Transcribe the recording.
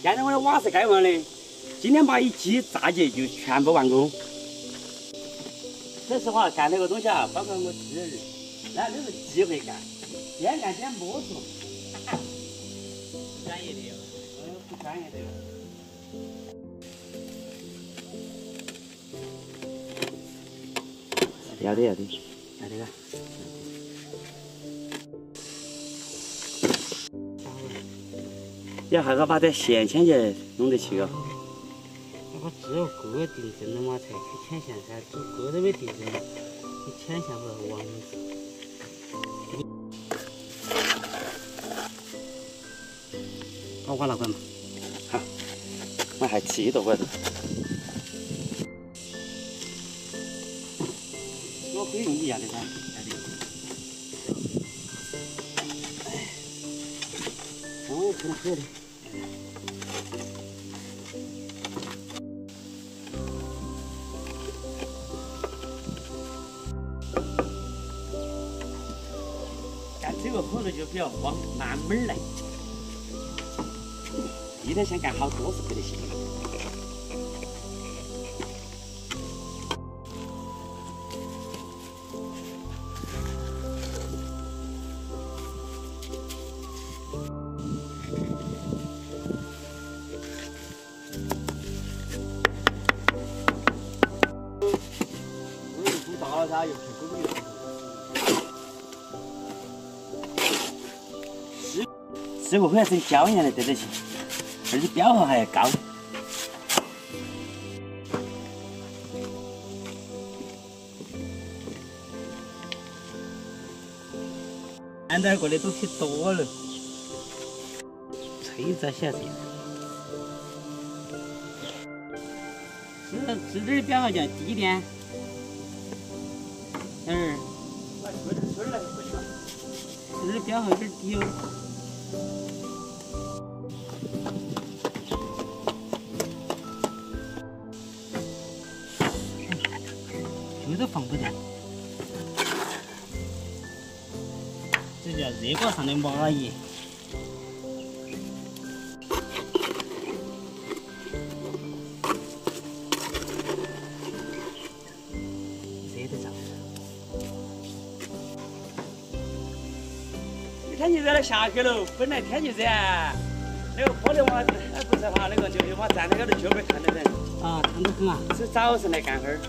现在我的瓦是盖完的，今天把一机炸结就全部完工。说实话，干这个东西啊，包括我自儿，那都是机会干，边干边摸索。专业的专业的哟。要得要得，要这个。要还要把这线牵起来，弄得起哦。那个只有个定正了嘛才去牵线噻，只个都没定正，你牵线不是王子。把瓦拿过来嘛。好，我还气到我了。我可以用一样的噻。哎，哦，可能可以的。干这个活路就比较慌，慢慢来。一天想干好多是不得行。我又不大了噻，又不是狗又。师师傅会是椒盐的对得起，而且标号还要高。现在过的东西多了，锤子些这样。是是这儿标号叫低点，这是这儿标号有点低哦。绝对放不得，这叫热锅上的蚂蚁。天气热了下去了本来天气热啊那个玻璃我不是哈那个就是我站在高头脚板烫得很啊。烫得很啊是早晨来干活儿。